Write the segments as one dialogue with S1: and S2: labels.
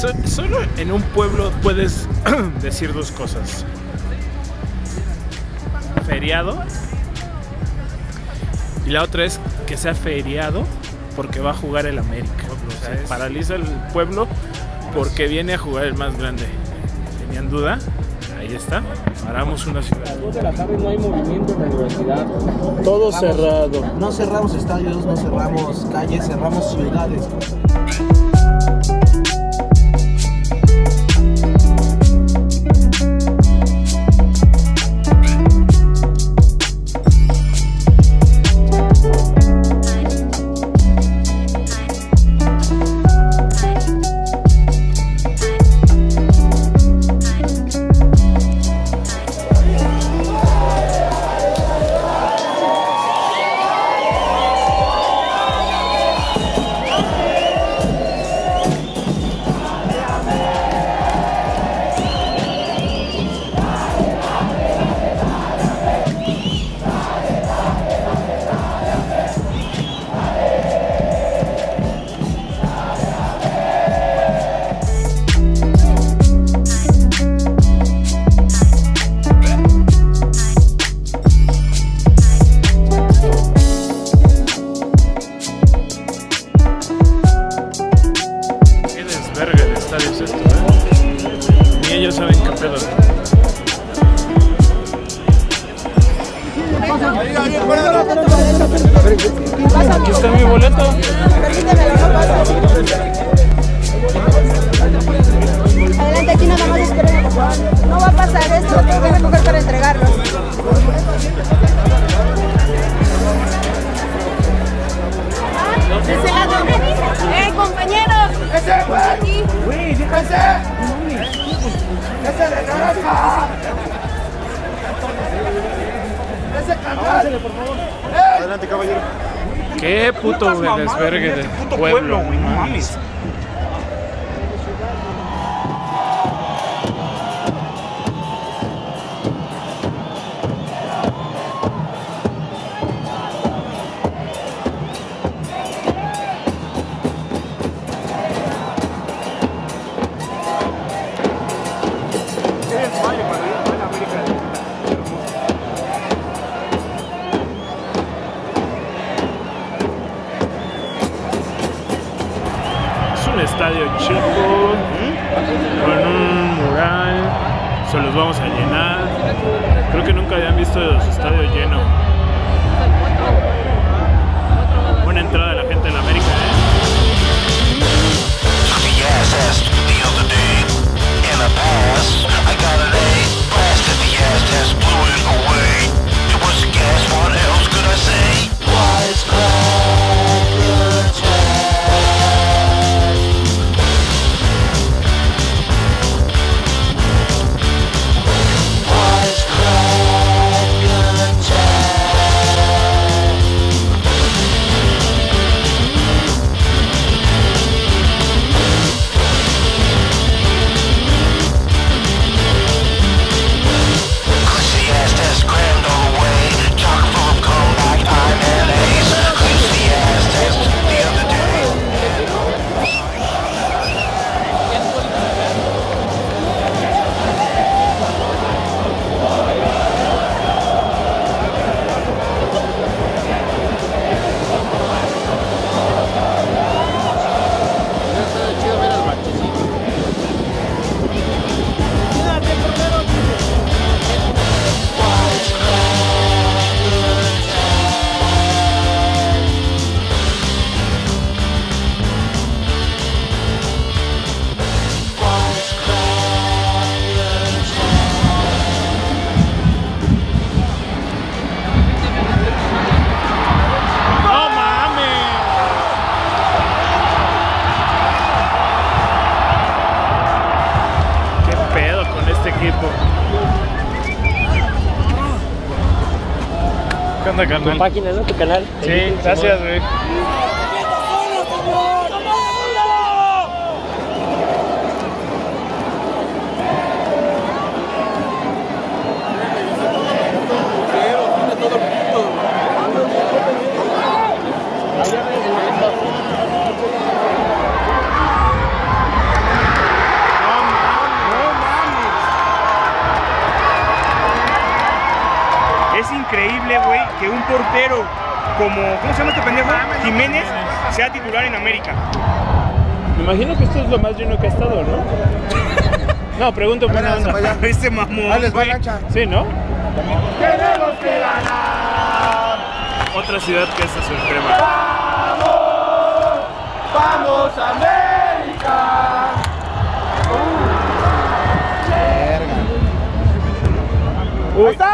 S1: So- solo en un pueblo puedes decir dos cosas. Feriado. Y la otra es que sea feriado porque va a jugar el América. O sea, paraliza el pueblo porque viene a jugar el más grande. ¿Tenían duda? Ahí está. Paramos una ciudad.
S2: de la tarde no hay movimiento en la universidad.
S1: Todo
S3: Vamos.
S1: cerrado.
S3: No cerramos estadios, no cerramos calles, cerramos ciudades.
S1: Es esto, ¿eh? Ni ellos saben qué pedo. Aquí está mi boleto.
S4: Adelante, aquí nada más esperen,
S1: Qué puto desvergue de pueblo, no mames. Se los vamos a llenar. Creo que nunca habían visto su estadio lleno. Buena entrada de la gente de la América, ¿eh? Onda, carnal?
S2: página, ¿no? Tu canal.
S1: Sí, gracias, güey.
S5: Como, ¿cómo se llama este pendejo? Jiménez sea titular en América.
S1: Me imagino que esto es lo más lleno que ha estado, ¿no? No, pregunto buena onda.
S5: Este mamón,
S3: Ahí les va lancha.
S1: Sí, ¿no? Otra ciudad que es azul crema. Uy.
S3: está!
S1: Uy.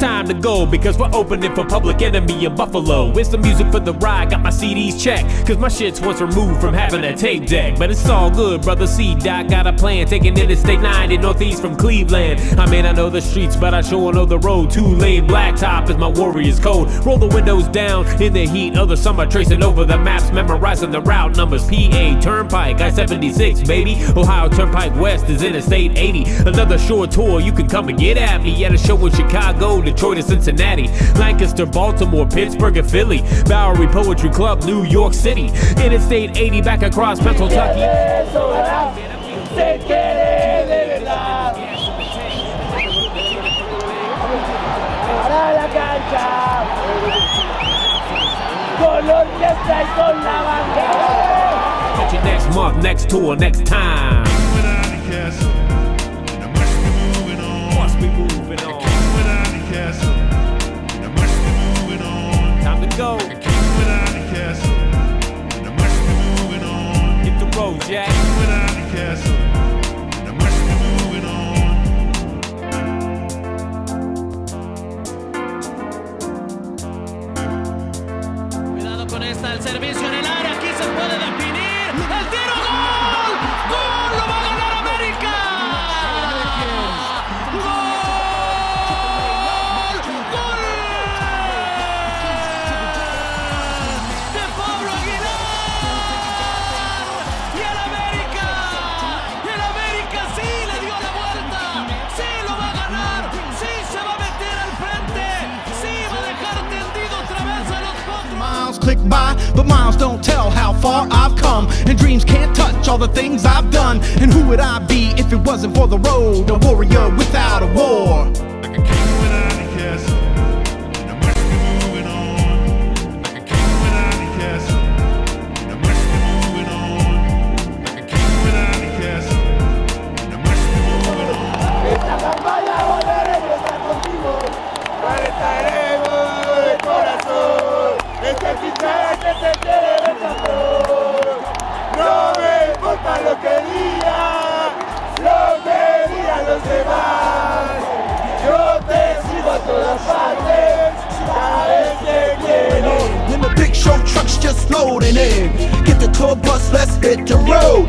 S6: Time to go because we're opening for Public Enemy in Buffalo. It's the music for the ride, got my CDs checked. Cause my shit's once removed from having a tape deck. But it's all good, brother C. Doc got a plan, taking Interstate 9 in Northeast from Cleveland. I mean, I know the streets, but I sure know the road. Two lane blacktop is my warrior's code. Roll the windows down in the heat of the summer, tracing over the maps, memorizing the route numbers. PA Turnpike, I 76, baby. Ohio Turnpike West is Interstate 80. Another short tour, you can come and get at me at a show in Chicago, Detroit, and Cincinnati, Lancaster, Baltimore, Pittsburgh, and Philly, Bowery Poetry Club, New York City, Interstate 80 back across Pennsylvania. Catch you next month, next tour, next time.
S7: Cuidado con esta, el servicio en el área, aquí se puede definir.
S8: Click by, but miles don't tell how far I've come. And dreams can't touch all the things I've done. And who would I be if it wasn't for the road? A warrior without a war. good to
S3: roll.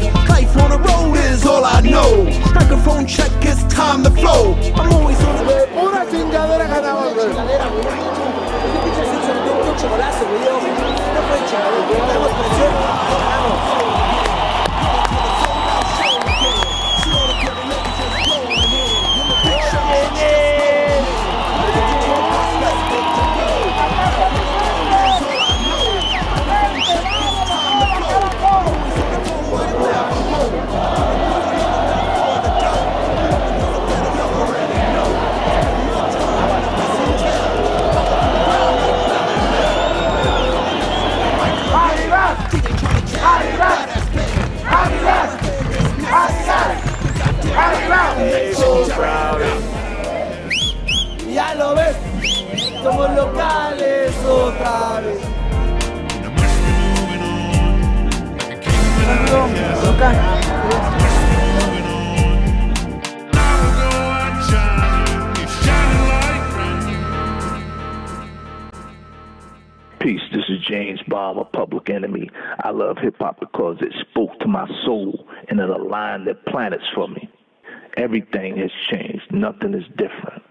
S3: Ya lo ves, somos locales otra vez.
S9: Peace, this is James Bob, a Public Enemy. I love hip hop because it spoke to my soul and it aligned the planets for me. Everything has changed, nothing is different.